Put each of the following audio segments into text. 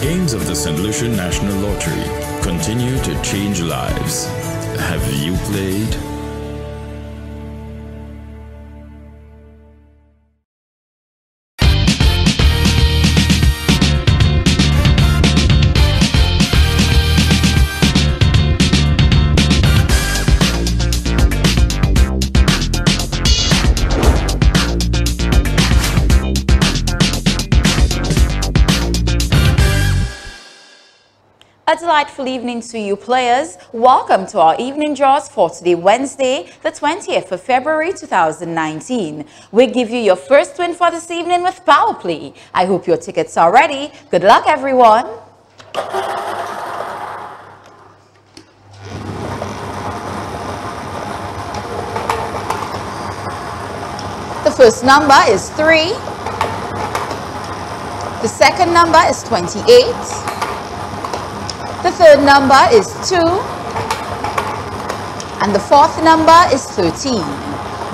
games of the St. Lucia National Lottery continue to change lives. Have you played? Delightful evening to you players. Welcome to our evening draws for today, Wednesday, the 20th of February 2019. We give you your first win for this evening with Power Play. I hope your tickets are ready. Good luck, everyone. The first number is 3. The second number is 28. The third number is 2. And the fourth number is 13.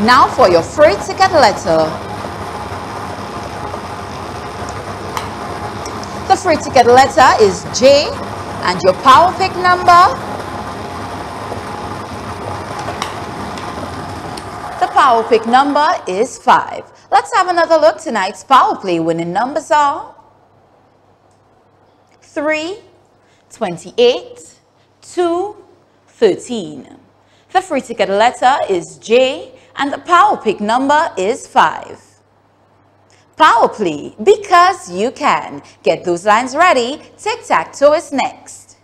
Now for your free ticket letter. The free ticket letter is J and your power pick number. The power pick number is 5. Let's have another look. Tonight's power play winning numbers are 3, 28, 2, 13. The free ticket letter is J and the power pick number is 5. Power play because you can. Get those lines ready. Tic-tac-toe is next.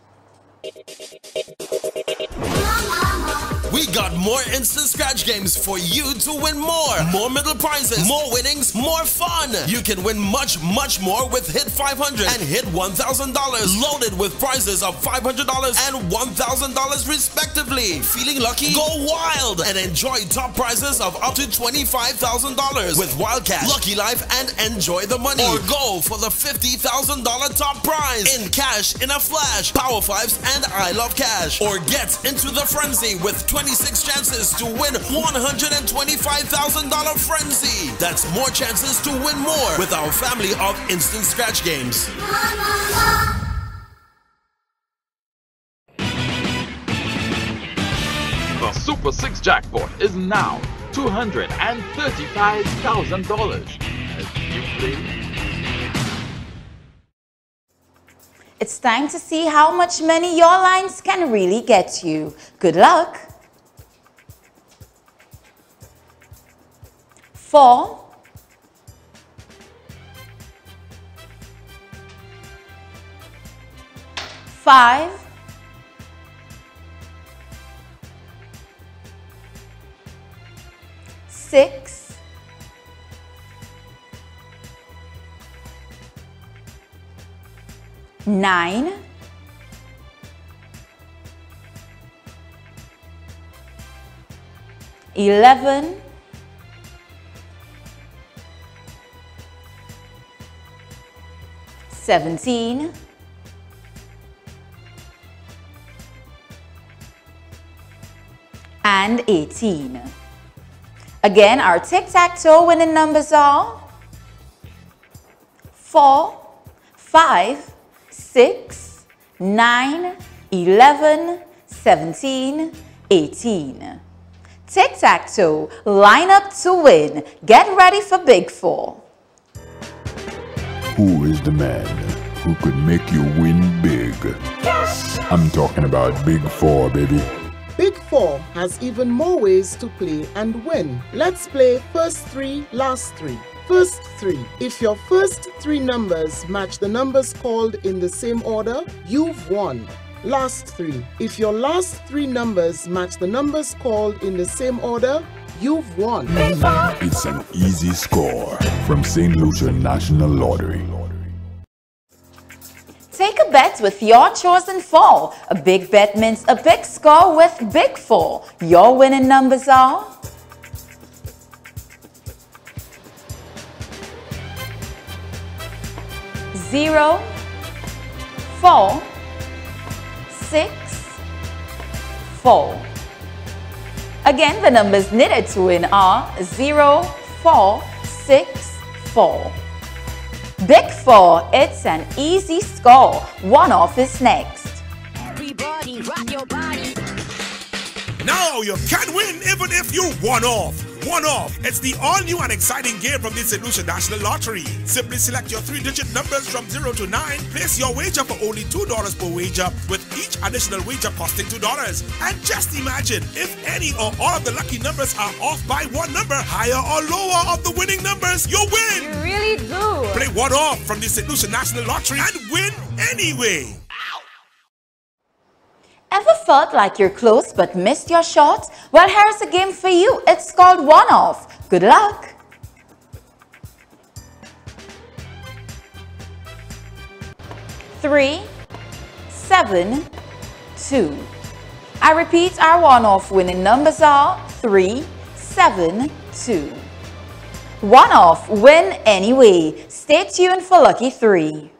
We got more instant scratch games for you to win more. More middle prizes, more winnings, more fun. You can win much, much more with Hit 500 and Hit $1,000. Loaded with prizes of $500 and $1,000 respectively. Feeling lucky? Go wild and enjoy top prizes of up to $25,000 with Wildcat, Lucky Life, and enjoy the money. Or go for the $50,000 top prize in cash in a flash, Power Fives, and I Love Cash. Or get into the frenzy with 26 chances to win $125,000 frenzy. That's more chances to win more with our family of instant scratch games. The Super 6 jackpot is now $235,000. As you play, It's time to see how much money your lines can really get you. Good luck. Four. Five. Six. Nine. Eleven. Seventeen. And eighteen. Again, our tic-tac-toe winning numbers are four, five, six, nine, eleven, seventeen, eighteen. Tic-tac-toe, line up to win. Get ready for Big Four. Who is the man who could make you win big? Yes! I'm talking about Big Four, baby. Big Four has even more ways to play and win. Let's play first three, last three. First three. If your first three numbers match the numbers called in the same order, you've won. Last three. If your last three numbers match the numbers called in the same order, you've won. It's an easy score from St. Lucia National Lottery. Take a bet with your chosen four. A big bet means a big score with Big Four. Your winning numbers are zero, four, six, four. Again, the numbers needed to win are zero, four, six, four. Big Four, it's an easy score. One off is next. Everybody rock your body. Now you can win even if you one off. One off. It's the all new and exciting game from the St. Lucia National Lottery. Simply select your three digit numbers from 0 to 9. Place your wager for only $2 per wager, with each additional wager costing $2. And just imagine if any or all of the lucky numbers are off by one number, higher or lower of the winning numbers, you win. You really do. Play one off from the St. Lucia National Lottery and win anyway. Ever felt like you're close but missed your shot? Well, here's a game for you. It's called One Off. Good luck. Three, seven, two. I repeat, our one-off winning numbers are three, seven, two. One-off, win anyway. Stay tuned for Lucky 3.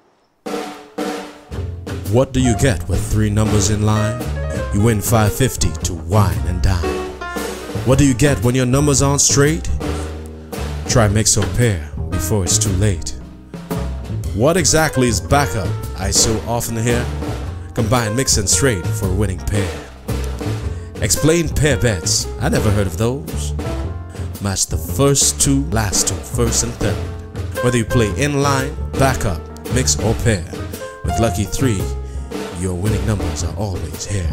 What do you get with three numbers in line? You win 550 to wine and dine. What do you get when your numbers aren't straight? Try mix or pair before it's too late. What exactly is backup? I so often hear. Combine mix and straight for a winning pair. Explain pair bets. I never heard of those. Match the first two, last two, first and third. Whether you play in line, backup, mix or pair. With Lucky 3, your winning numbers are always here.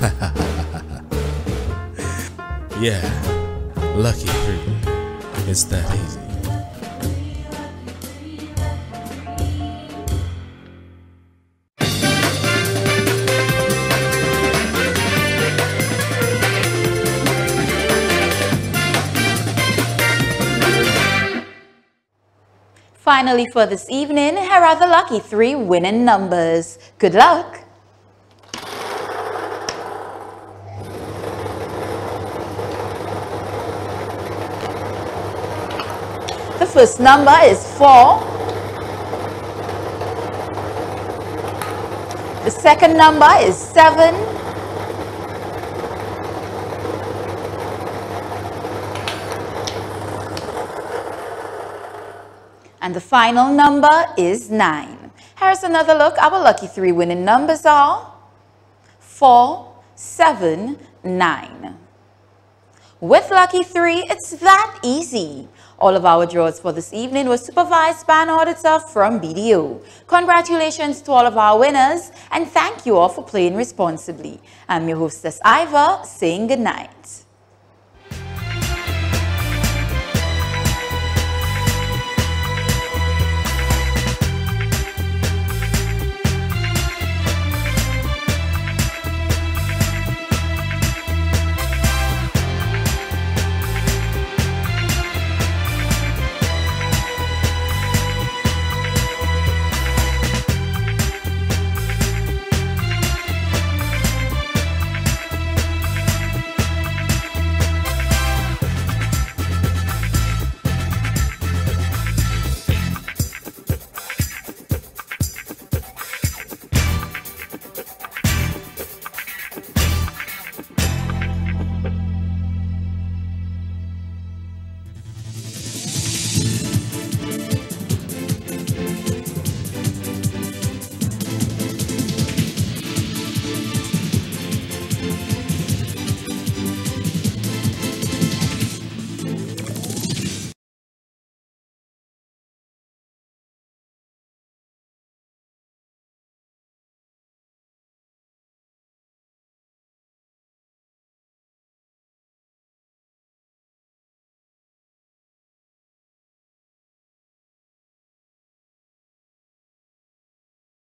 yeah, Lucky 3. It's that easy. Finally for this evening, here are the lucky three winning numbers. Good luck. The first number is 4. The second number is 7. And the final number is 9. Here's another look. Our lucky three winning numbers are 4, 7, 9. With Lucky 3, it's that easy. All of our draws for this evening were supervised by an auditor from BDO. Congratulations to all of our winners and thank you all for playing responsibly. I'm your hostess Iva saying good night.